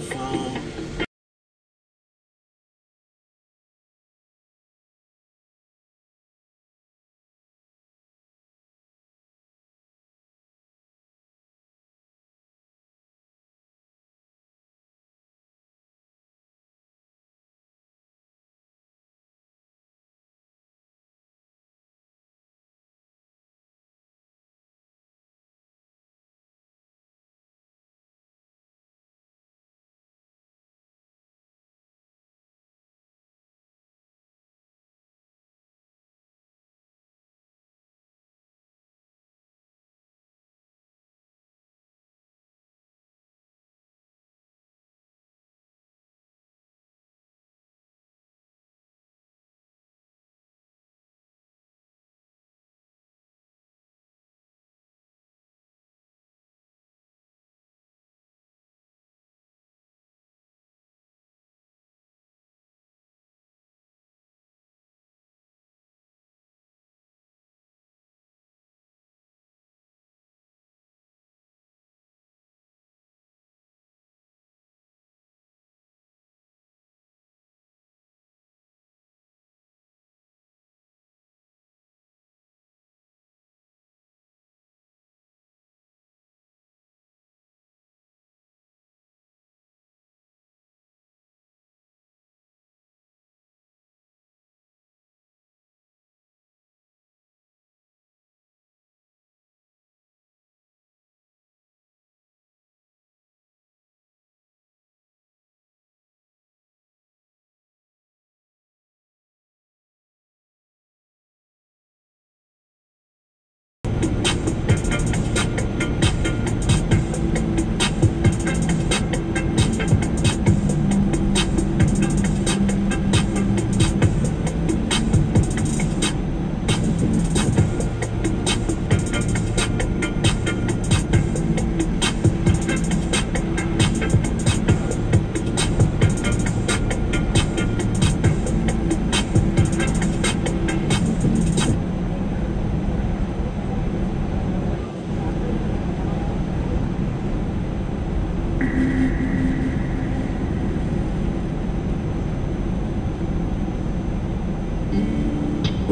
phone.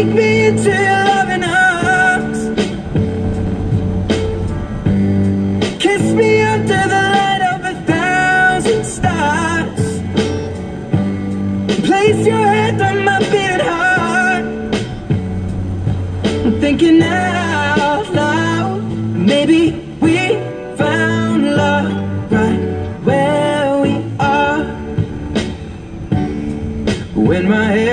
Take me into your loving arms. Kiss me under the light of a thousand stars. Place your hand on my beating heart. I'm thinking out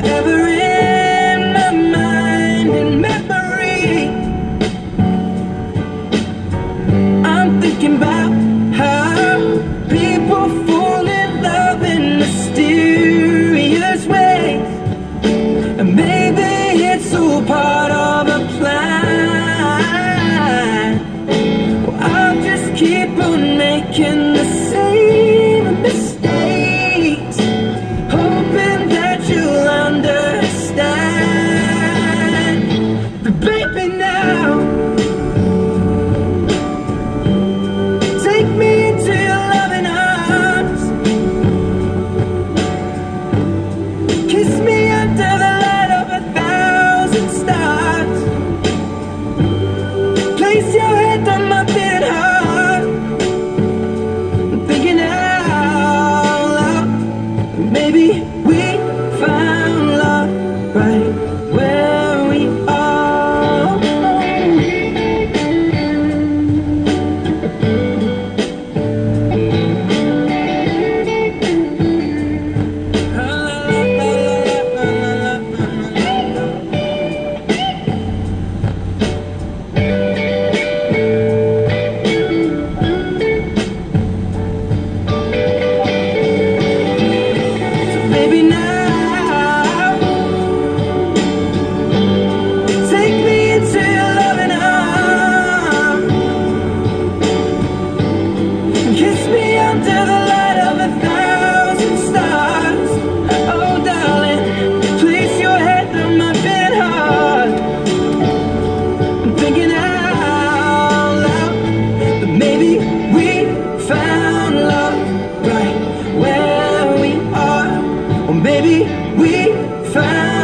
forever find